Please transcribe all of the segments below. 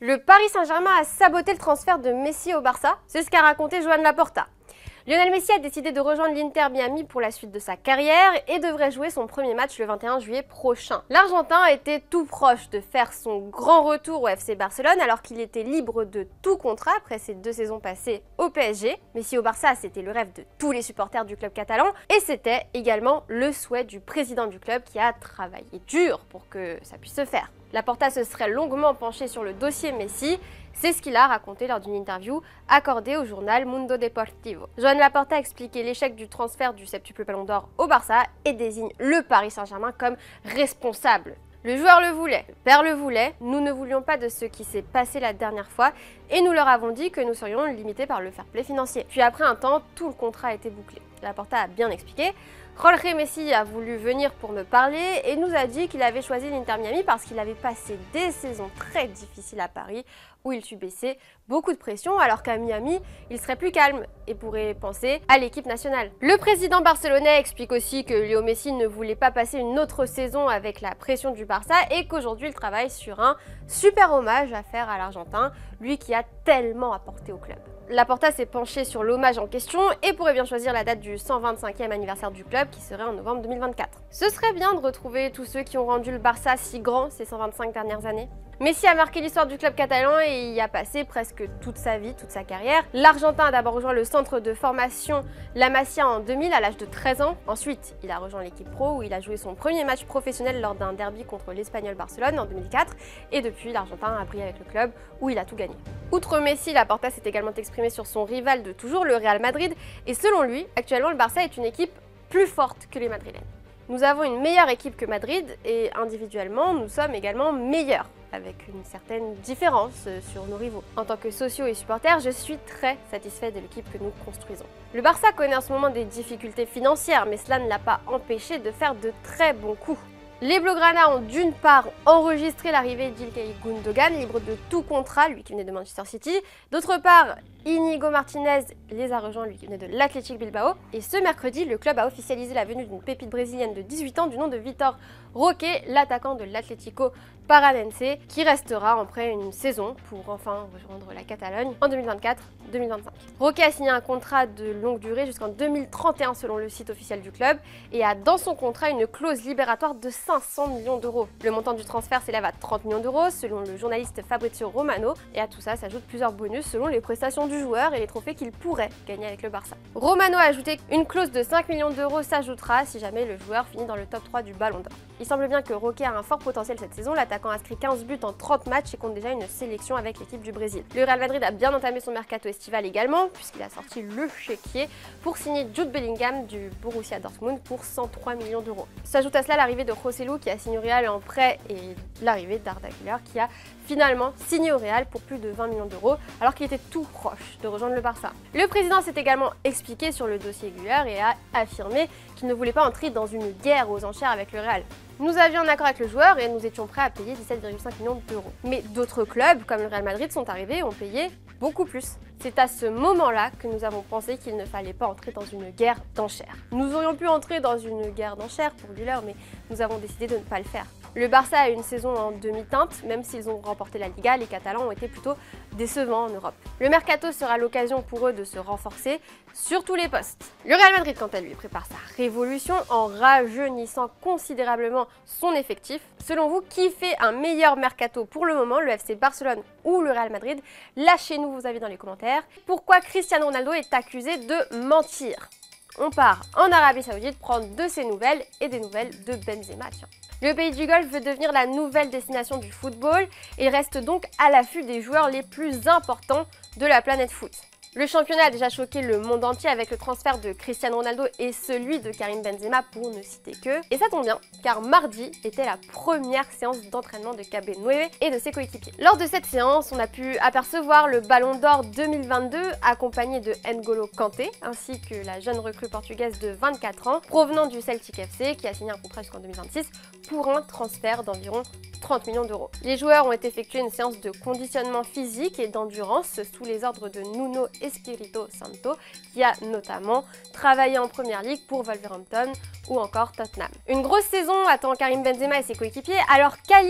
Le Paris Saint-Germain a saboté le transfert de Messi au Barça, c'est ce qu'a raconté Joan Laporta. Lionel Messi a décidé de rejoindre l'Inter Miami pour la suite de sa carrière et devrait jouer son premier match le 21 juillet prochain. L'Argentin était tout proche de faire son grand retour au FC Barcelone alors qu'il était libre de tout contrat après ses deux saisons passées au PSG. Messi au Barça, c'était le rêve de tous les supporters du club catalan et c'était également le souhait du président du club qui a travaillé dur pour que ça puisse se faire. Laporta se serait longuement penché sur le dossier Messi c'est ce qu'il a raconté lors d'une interview accordée au journal Mundo Deportivo. Joan Laporta a expliqué l'échec du transfert du septuple Ballon d'Or au Barça et désigne le Paris Saint-Germain comme responsable. Le joueur le voulait, le père le voulait, nous ne voulions pas de ce qui s'est passé la dernière fois et nous leur avons dit que nous serions limités par le fair play financier. Puis après un temps, tout le contrat a été bouclé. Laporta a bien expliqué. Jorge Messi a voulu venir pour me parler et nous a dit qu'il avait choisi l'Inter Miami parce qu'il avait passé des saisons très difficiles à Paris où il subissait beaucoup de pression alors qu'à Miami, il serait plus calme et pourrait penser à l'équipe nationale. Le président barcelonais explique aussi que Léo Messi ne voulait pas passer une autre saison avec la pression du Barça et qu'aujourd'hui il travaille sur un super hommage à faire à l'Argentin, lui qui a tellement apporté au club. Laporta s'est penché sur l'hommage en question et pourrait bien choisir la date du 125e anniversaire du club qui serait en novembre 2024. Ce serait bien de retrouver tous ceux qui ont rendu le Barça si grand ces 125 dernières années. Messi a marqué l'histoire du club catalan et y a passé presque toute sa vie, toute sa carrière. L'Argentin a d'abord rejoint le centre de formation La Masia en 2000 à l'âge de 13 ans. Ensuite, il a rejoint l'équipe pro où il a joué son premier match professionnel lors d'un derby contre l'Espagnol Barcelone en 2004. Et depuis, l'Argentin a brillé avec le club où il a tout gagné. Outre Messi, Laporta s'est également exprimé sur son rival de toujours, le Real Madrid. Et selon lui, actuellement, le Barça est une équipe plus forte que les Madrilènes. Nous avons une meilleure équipe que Madrid et individuellement, nous sommes également meilleurs avec une certaine différence euh, sur nos rivaux. En tant que sociaux et supporters, je suis très satisfait de l'équipe que nous construisons. Le Barça connaît en ce moment des difficultés financières, mais cela ne l'a pas empêché de faire de très bons coups. Les Blaugrana ont d'une part enregistré l'arrivée d'Ilkay Gundogan, libre de tout contrat, lui qui venait de Manchester City. D'autre part, Inigo Martinez les a rejoints, lui qui venait de l'Athletic Bilbao. Et ce mercredi, le club a officialisé la venue d'une pépite brésilienne de 18 ans du nom de Vitor Roque, l'attaquant de l'Atlético Paranense, qui restera après une saison pour enfin rejoindre la Catalogne en 2024-2025. Roque a signé un contrat de longue durée jusqu'en 2031 selon le site officiel du club et a dans son contrat une clause libératoire de 500 millions d'euros. Le montant du transfert s'élève à 30 millions d'euros selon le journaliste Fabrizio Romano et à tout ça s'ajoutent plusieurs bonus selon les prestations du joueur et les trophées qu'il pourrait gagner avec le Barça. Romano a ajouté qu'une clause de 5 millions d'euros s'ajoutera si jamais le joueur finit dans le top 3 du Ballon d'Or. Il semble bien que Roque a un fort potentiel cette saison, l'attaquant a inscrit 15 buts en 30 matchs et compte déjà une sélection avec l'équipe du Brésil. Le Real Madrid a bien entamé son mercato estival également, puisqu'il a sorti le chéquier pour signer Jude Bellingham du Borussia Dortmund pour 103 millions d'euros. S'ajoute à cela l'arrivée de José qui a signé au Real en prêt et l'arrivée d'Arda Güler qui a finalement signé au Real pour plus de 20 millions d'euros alors qu'il était tout proche de rejoindre le Barça. Le président s'est également expliqué sur le dossier Güler et a affirmé qu'il ne voulait pas entrer dans une guerre aux enchères avec le Real. Nous avions un accord avec le joueur et nous étions prêts à payer 17,5 millions d'euros. Mais d'autres clubs, comme le Real Madrid, sont arrivés et ont payé beaucoup plus. C'est à ce moment-là que nous avons pensé qu'il ne fallait pas entrer dans une guerre d'enchères. Nous aurions pu entrer dans une guerre d'enchères pour Güler, mais nous avons décidé de ne pas le faire. Le Barça a une saison en demi-teinte, même s'ils ont remporté la Liga, les Catalans ont été plutôt décevants en Europe. Le mercato sera l'occasion pour eux de se renforcer sur tous les postes. Le Real Madrid, quant à lui, prépare sa révolution en rajeunissant considérablement son effectif. Selon vous, qui fait un meilleur mercato pour le moment, le FC Barcelone ou le Real Madrid? Lâchez-nous vos avis dans les commentaires. Pourquoi Cristiano Ronaldo est accusé de mentir? On part en Arabie Saoudite prendre de ses nouvelles et des nouvelles de Benzema. Le pays du Golfe veut devenir la nouvelle destination du football et reste donc à l'affût des joueurs les plus importants de la planète foot. Le championnat a déjà choqué le monde entier avec le transfert de Cristiano Ronaldo et celui de Karim Benzema pour ne citer que. Et ça tombe bien, car mardi était la première séance d'entraînement de KB Nueve et de ses coéquipiers. Lors de cette séance, on a pu apercevoir le Ballon d'Or 2022 accompagné de N'Golo Kanté ainsi que la jeune recrue portugaise de 24 ans provenant du Celtic FC qui a signé un contrat jusqu'en 2026 pour un transfert d'environ 30 millions d'euros. Les joueurs ont effectué une séance de conditionnement physique et d'endurance sous les ordres de Nuno Espirito Santo, qui a notamment travaillé en Première Ligue pour Wolverhampton ou encore Tottenham. Une grosse saison attend Karim Benzema et ses coéquipiers, alors qu'Al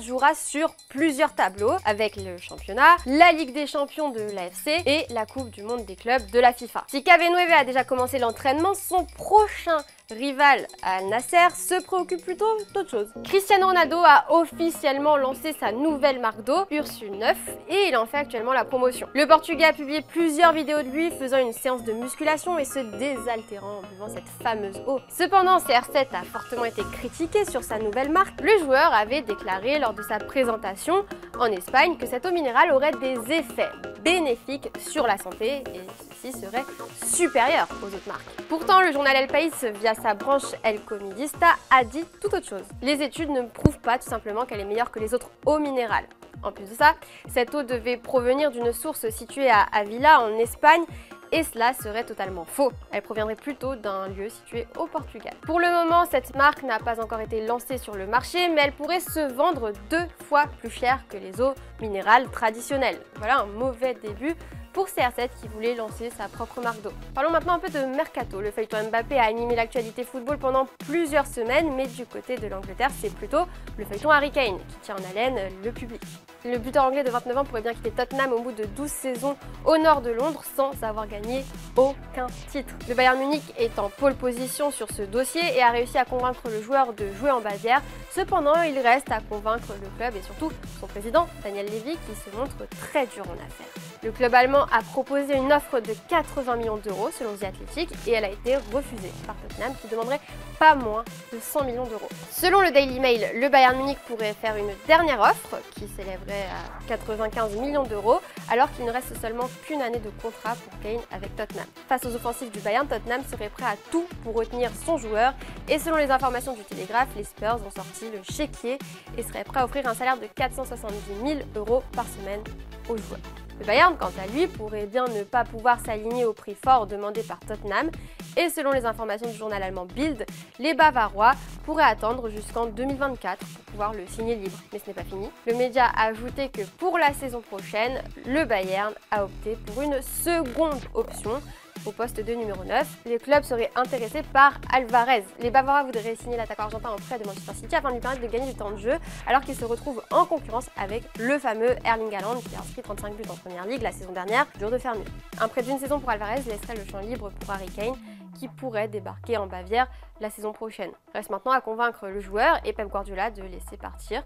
jouera sur plusieurs tableaux, avec le championnat, la Ligue des champions de l'AFC et la Coupe du monde des clubs de la FIFA. Si Cave a déjà commencé l'entraînement, son prochain rival Al Nasser, se préoccupe plutôt d'autre chose. Cristiano Ronaldo a officiellement lancé sa nouvelle marque d'eau, Ursule 9, et il en fait actuellement la promotion. Le Portugais a publié plusieurs vidéos de lui faisant une séance de musculation et se désaltérant en buvant cette fameuse eau. Cependant, CR7 a fortement été critiqué sur sa nouvelle marque. Le joueur avait déclaré lors de sa présentation en Espagne que cette eau minérale aurait des effets bénéfiques sur la santé et ceci serait supérieur aux autres marques. Pourtant, le journal El País, via sa branche El Comidista, a dit tout autre chose. Les études ne prouvent pas tout simplement qu'elle est meilleure que les autres eaux minérales. En plus de ça, cette eau devait provenir d'une source située à Avila en Espagne et cela serait totalement faux. Elle proviendrait plutôt d'un lieu situé au Portugal. Pour le moment, cette marque n'a pas encore été lancée sur le marché, mais elle pourrait se vendre deux fois plus cher que les eaux minérales traditionnelles. Voilà un mauvais début pour CR7 qui voulait lancer sa propre marque d'eau. Parlons maintenant un peu de Mercato. Le feuilleton Mbappé a animé l'actualité football pendant plusieurs semaines, mais du côté de l'Angleterre, c'est plutôt le feuilleton Harry Kane qui tient en haleine le public. Le buteur anglais de 29 ans pourrait bien quitter Tottenham au bout de 12 saisons au nord de Londres sans avoir gagné aucun titre. Le Bayern Munich est en pole position sur ce dossier et a réussi à convaincre le joueur de jouer en Bavière. Cependant, il reste à convaincre le club et surtout son président, Daniel Levy, qui se montre très dur en affaires. Le club allemand a proposé une offre de 80 millions d'euros selon The Athletic et elle a été refusée par Tottenham qui demanderait pas moins de 100 millions d'euros. Selon le Daily Mail, le Bayern Munich pourrait faire une dernière offre qui s'élèverait à 95 millions d'euros alors qu'il ne reste seulement qu'une année de contrat pour Kane avec Tottenham. Face aux offensives du Bayern, Tottenham serait prêt à tout pour retenir son joueur et selon les informations du Télégraphe, les Spurs ont sorti le chéquier et seraient prêts à offrir un salaire de 470 000 euros par semaine aux joueurs. Le Bayern, quant à lui, pourrait bien ne pas pouvoir s'aligner au prix fort demandé par Tottenham, et selon les informations du journal allemand Bild, les Bavarois pourraient attendre jusqu'en 2024 pour pouvoir le signer libre. Mais ce n'est pas fini. Le média a ajouté que pour la saison prochaine, le Bayern a opté pour une seconde option au poste de numéro 9. Les clubs seraient intéressés par Alvarez. Les Bavarois voudraient signer l'attaquant argentin en prêt de Manchester City afin de lui permettre de gagner du temps de jeu alors qu'il se retrouve en concurrence avec le fameux Erling Haaland qui a inscrit 35 buts en première ligue la saison dernière. Dur de faire. Un prêt d'une saison pour Alvarez laisserait le champ libre pour Harry Kane qui pourrait débarquer en Bavière la saison prochaine. Reste maintenant à convaincre le joueur et Pep Guardiola de laisser partir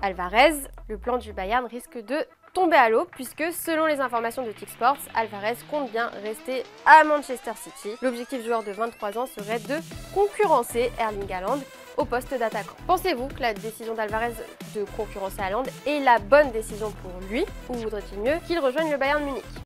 Alvarez. Le plan du Bayern risque de tomber à l'eau puisque selon les informations de Tick Sports, Alvarez compte bien rester à Manchester City. L'objectif joueur de 23 ans serait de concurrencer Erling Haaland au poste d'attaquant. Pensez-vous que la décision d'Alvarez de concurrencer Haaland est la bonne décision pour lui ou voudrait-il mieux qu'il rejoigne le Bayern Munich?